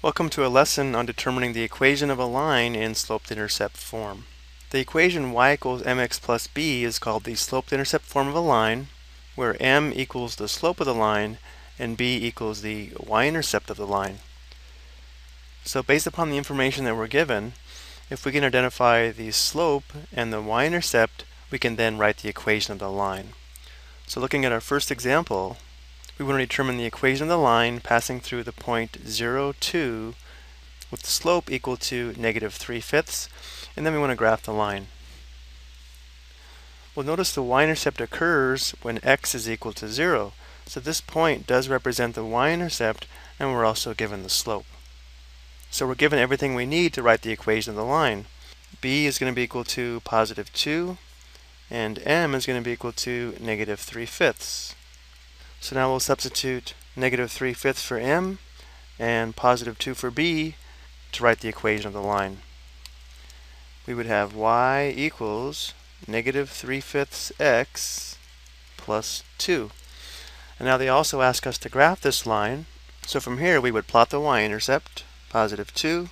Welcome to a lesson on determining the equation of a line in slope-intercept form. The equation y equals mx plus b is called the slope-intercept form of a line, where m equals the slope of the line and b equals the y-intercept of the line. So based upon the information that we're given, if we can identify the slope and the y-intercept, we can then write the equation of the line. So looking at our first example, we want to determine the equation of the line passing through the point 0, 2 with the slope equal to negative 3 fifths, and then we want to graph the line. Well, notice the y-intercept occurs when x is equal to 0, so this point does represent the y-intercept, and we're also given the slope. So we're given everything we need to write the equation of the line. b is going to be equal to positive 2, and m is going to be equal to negative 3 fifths. So now we'll substitute negative 3 fifths for m and positive 2 for b to write the equation of the line. We would have y equals negative 3 fifths x plus 2. And now they also ask us to graph this line. So from here we would plot the y-intercept, positive 2.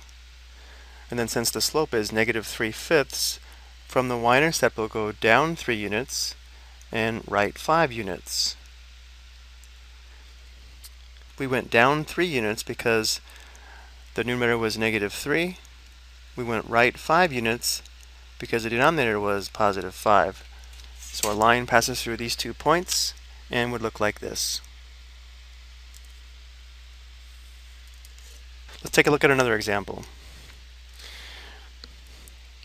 And then since the slope is negative 3 fifths, from the y-intercept we'll go down 3 units and right 5 units we went down 3 units because the numerator was negative 3. We went right 5 units because the denominator was positive 5. So our line passes through these two points and would look like this. Let's take a look at another example.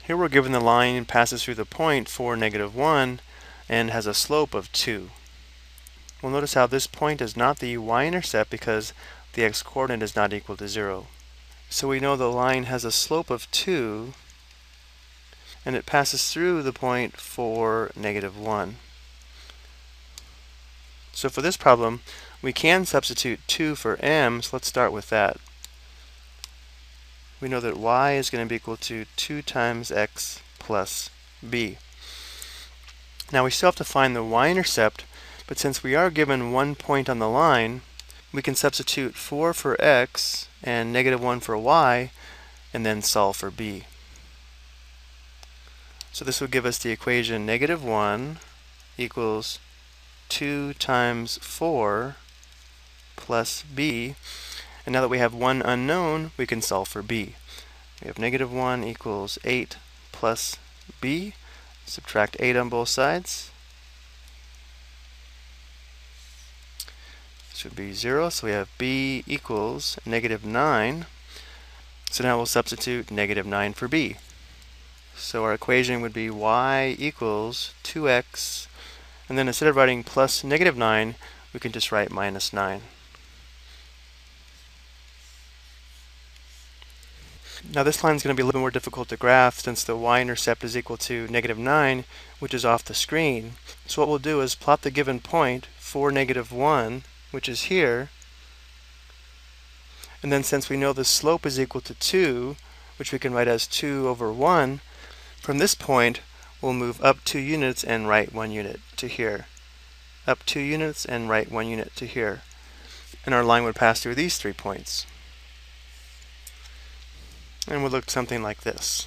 Here we're given the line passes through the point 4, negative 1 and has a slope of 2. We'll notice how this point is not the y-intercept because the x-coordinate is not equal to 0. So we know the line has a slope of 2 and it passes through the point 4, negative 1. So for this problem, we can substitute 2 for m, so let's start with that. We know that y is going to be equal to 2 times x plus b. Now we still have to find the y-intercept but since we are given one point on the line, we can substitute 4 for x and negative 1 for y, and then solve for b. So this would give us the equation negative 1 equals 2 times 4 plus b. And now that we have one unknown, we can solve for b. We have negative 1 equals 8 plus b. Subtract 8 on both sides. Would be 0. So we have b equals negative 9. So now we'll substitute negative 9 for b. So our equation would be y equals 2x. And then instead of writing plus negative 9, we can just write minus 9. Now this line is going to be a little more difficult to graph since the y-intercept is equal to negative 9, which is off the screen. So what we'll do is plot the given point for negative 1 which is here. And then since we know the slope is equal to 2, which we can write as 2 over 1, from this point we'll move up 2 units and right 1 unit to here. Up 2 units and right 1 unit to here. And our line would pass through these three points. And would look something like this.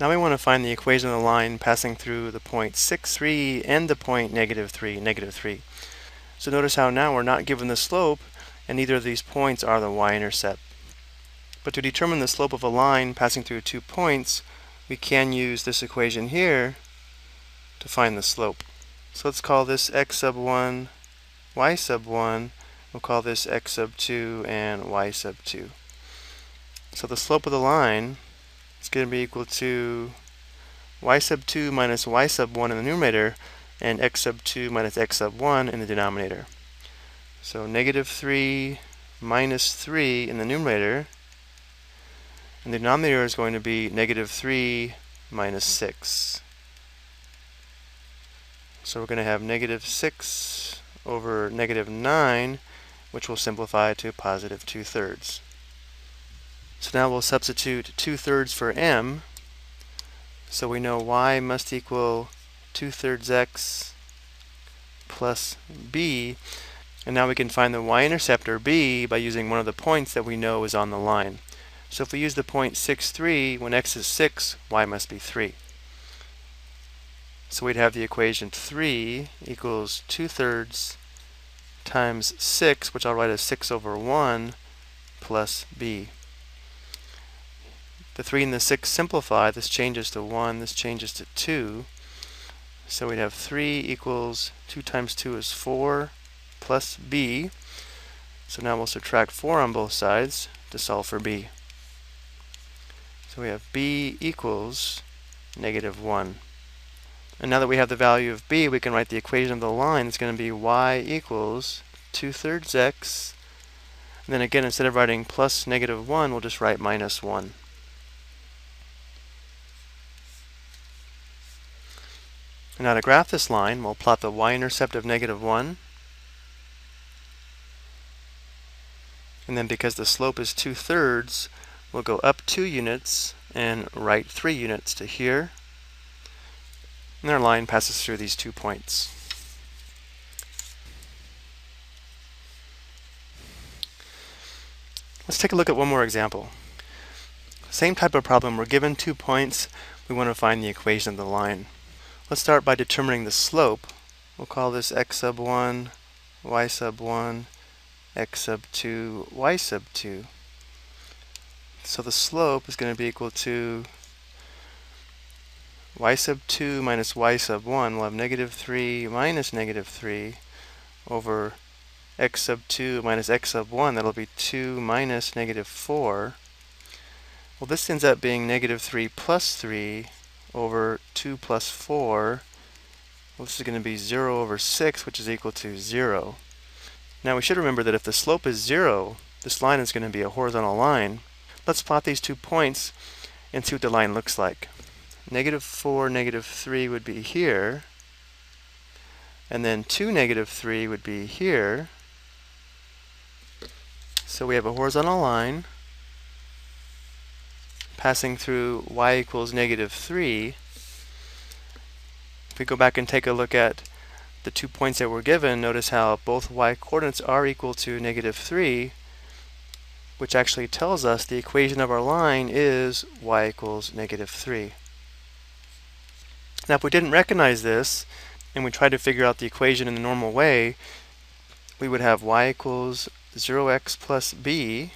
Now we want to find the equation of the line passing through the point 6, 3 and the point negative 3, negative 3. So notice how now we're not given the slope and neither of these points are the y-intercept. But to determine the slope of a line passing through two points, we can use this equation here to find the slope. So let's call this x sub 1, y sub 1. We'll call this x sub 2 and y sub 2. So the slope of the line it's going to be equal to y sub 2 minus y sub 1 in the numerator and x sub 2 minus x sub 1 in the denominator. So negative 3 minus 3 in the numerator, and the denominator is going to be negative 3 minus 6. So we're going to have negative 6 over negative 9, which will simplify to positive 2 thirds. So now we'll substitute 2 thirds for m. So we know y must equal 2 thirds x plus b. And now we can find the y-intercept or b by using one of the points that we know is on the line. So if we use the point 6, 3, when x is 6, y must be 3. So we'd have the equation 3 equals 2 thirds times 6, which I'll write as 6 over 1, plus b. The 3 and the 6 simplify. This changes to 1, this changes to 2. So we'd have 3 equals 2 times 2 is 4 plus b. So now we'll subtract 4 on both sides to solve for b. So we have b equals negative 1. And now that we have the value of b, we can write the equation of the line. It's going to be y equals 2 thirds x. And then again, instead of writing plus negative 1, we'll just write minus 1. And now to graph this line, we'll plot the y-intercept of negative 1. And then because the slope is 2 thirds, we'll go up 2 units and right 3 units to here. And our line passes through these two points. Let's take a look at one more example. Same type of problem, we're given two points, we want to find the equation of the line. Let's start by determining the slope. We'll call this x sub 1, y sub 1, x sub 2, y sub 2. So the slope is going to be equal to y sub 2 minus y sub 1. We'll have negative 3 minus negative 3 over x sub 2 minus x sub 1. That'll be 2 minus negative 4. Well, this ends up being negative 3 plus 3 over 2 plus 4. Well, this is going to be 0 over 6, which is equal to 0. Now we should remember that if the slope is 0, this line is going to be a horizontal line. Let's plot these two points and see what the line looks like. Negative 4, negative 3 would be here. And then 2, negative 3 would be here. So we have a horizontal line passing through y equals negative 3. If we go back and take a look at the two points that were given, notice how both y coordinates are equal to negative 3, which actually tells us the equation of our line is y equals negative 3. Now if we didn't recognize this, and we tried to figure out the equation in the normal way, we would have y equals 0x plus b,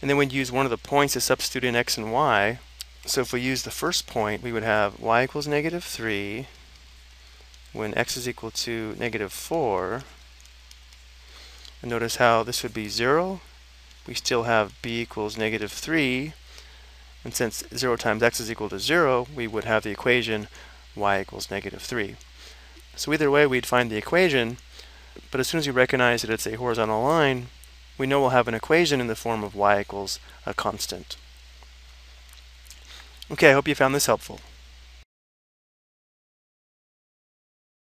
and then we'd use one of the points to substitute in x and y. So if we use the first point, we would have y equals negative 3, when x is equal to negative 4. And notice how this would be 0. We still have b equals negative 3. And since 0 times x is equal to 0, we would have the equation y equals negative 3. So either way, we'd find the equation. But as soon as you recognize that it's a horizontal line, we know we'll have an equation in the form of y equals a constant. Okay, I hope you found this helpful.